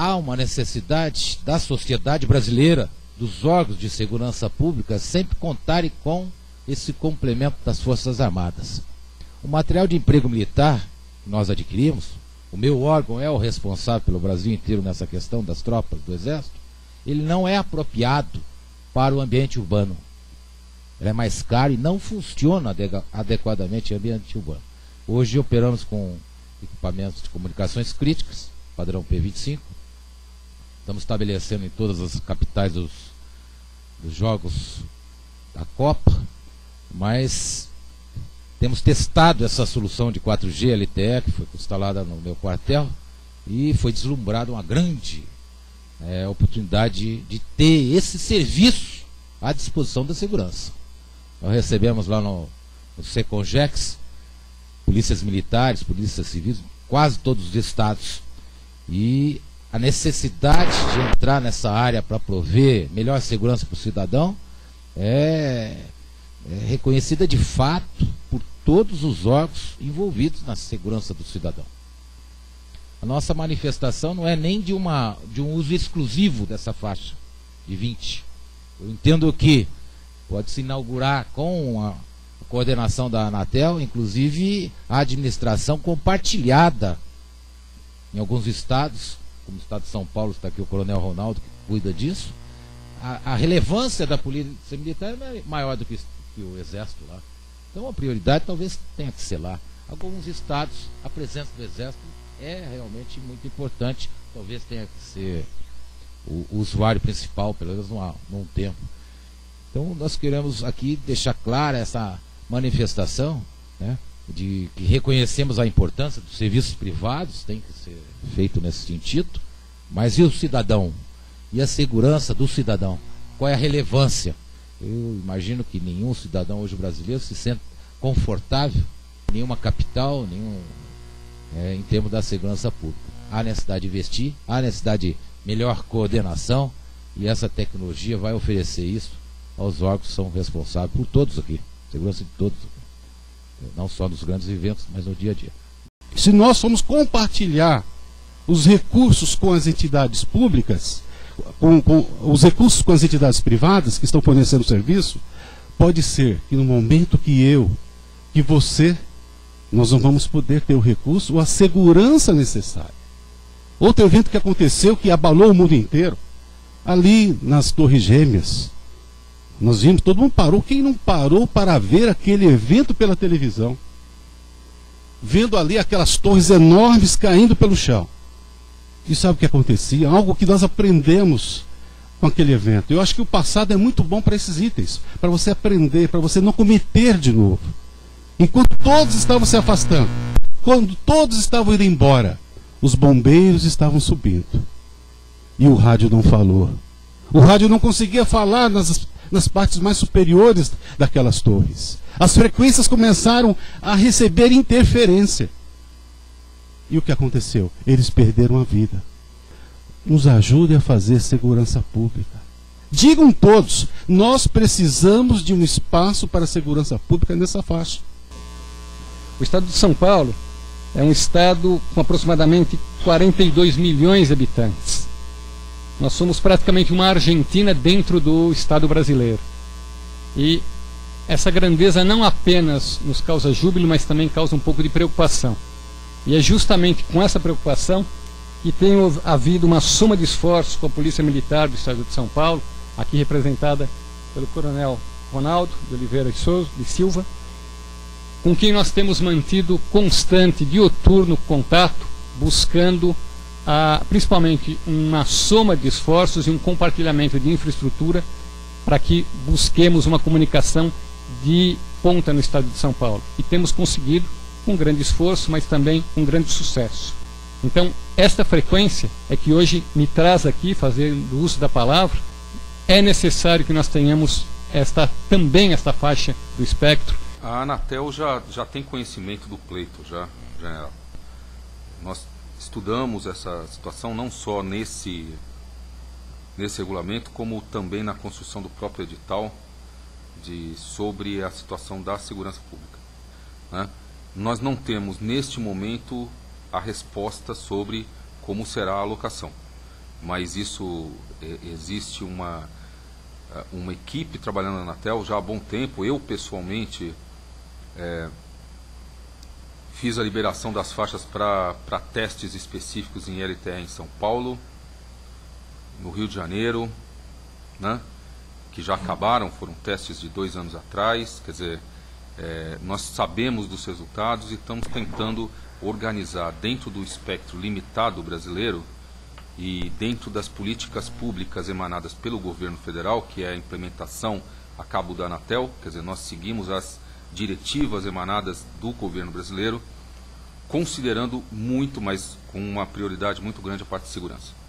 há uma necessidade da sociedade brasileira, dos órgãos de segurança pública, sempre contarem com esse complemento das Forças Armadas. O material de emprego militar que nós adquirimos, o meu órgão é o responsável pelo Brasil inteiro nessa questão das tropas do Exército, ele não é apropriado para o ambiente urbano. Ele é mais caro e não funciona adequadamente em ambiente urbano. Hoje operamos com equipamentos de comunicações críticas, padrão P25. Estamos estabelecendo em todas as capitais dos, dos jogos da Copa, mas temos testado essa solução de 4G LTE, que foi instalada no meu quartel, e foi deslumbrada uma grande é, oportunidade de ter esse serviço à disposição da segurança. Nós recebemos lá no, no polícias militares, polícias civis, quase todos os estados. E a necessidade de entrar nessa área para prover melhor segurança para o cidadão é, é reconhecida de fato por todos os órgãos envolvidos na segurança do cidadão. A nossa manifestação não é nem de, uma, de um uso exclusivo dessa faixa de 20. Eu entendo que pode se inaugurar com a coordenação da Anatel, inclusive a administração compartilhada em alguns estados, como estado de São Paulo, está aqui o Coronel Ronaldo que cuida disso. A, a relevância da polícia militar é maior do que, que o exército lá. Então a prioridade talvez tenha que ser lá. Alguns estados, a presença do exército é realmente muito importante. Talvez tenha que ser o, o usuário principal, pelo menos numa, num tempo. Então nós queremos aqui deixar clara essa manifestação, né, de que reconhecemos a importância dos serviços privados, tem que ser feito nesse sentido, mas e o cidadão? E a segurança do cidadão? Qual é a relevância? Eu imagino que nenhum cidadão hoje brasileiro se sente confortável, nenhuma capital, nenhum é, em termos da segurança pública. Há necessidade de investir, há necessidade de melhor coordenação e essa tecnologia vai oferecer isso aos órgãos que são responsáveis por todos aqui, segurança de todos, não só nos grandes eventos, mas no dia a dia. Se nós formos compartilhar os recursos com as entidades públicas, com, com os recursos com as entidades privadas que estão fornecendo serviço, pode ser que no momento que eu, que você nós não vamos poder ter o recurso ou a segurança necessária. Outro evento que aconteceu que abalou o mundo inteiro, ali nas Torres Gêmeas. Nós vimos, todo mundo parou. Quem não parou para ver aquele evento pela televisão? Vendo ali aquelas torres enormes caindo pelo chão. E sabe o que acontecia? Algo que nós aprendemos com aquele evento. Eu acho que o passado é muito bom para esses itens, para você aprender, para você não cometer de novo. Enquanto todos estavam se afastando, quando todos estavam indo embora, os bombeiros estavam subindo. E o rádio não falou. O rádio não conseguia falar nas, nas partes mais superiores daquelas torres. As frequências começaram a receber interferência. E o que aconteceu? Eles perderam a vida. Nos ajude a fazer segurança pública. Digam todos, nós precisamos de um espaço para segurança pública nessa faixa. O estado de São Paulo é um estado com aproximadamente 42 milhões de habitantes. Nós somos praticamente uma Argentina dentro do estado brasileiro. E essa grandeza não apenas nos causa júbilo, mas também causa um pouco de preocupação. E é justamente com essa preocupação que tem havido uma soma de esforços com a Polícia Militar do Estado de São Paulo, aqui representada pelo Coronel Ronaldo de Oliveira de Silva, com quem nós temos mantido constante, dioturno contato, buscando ah, principalmente uma soma de esforços e um compartilhamento de infraestrutura para que busquemos uma comunicação de ponta no estado de São Paulo. E temos conseguido com grande esforço, mas também com grande sucesso. Então, esta frequência é que hoje me traz aqui, fazendo uso da palavra, é necessário que nós tenhamos esta, também esta faixa do espectro a Anatel já, já tem conhecimento do pleito, já, general. Nós estudamos essa situação não só nesse, nesse regulamento, como também na construção do próprio edital de, sobre a situação da segurança pública. Né? Nós não temos, neste momento, a resposta sobre como será a alocação. mas isso é, existe uma, é, uma equipe trabalhando na Anatel já há bom tempo. Eu, pessoalmente, é, fiz a liberação das faixas para testes específicos em LTE em São Paulo, no Rio de Janeiro, né, que já acabaram, foram testes de dois anos atrás. Quer dizer, é, nós sabemos dos resultados e estamos tentando organizar dentro do espectro limitado brasileiro e dentro das políticas públicas emanadas pelo governo federal, que é a implementação a cabo da Anatel, quer dizer, nós seguimos as diretivas emanadas do governo brasileiro, considerando muito, mas com uma prioridade muito grande a parte de segurança.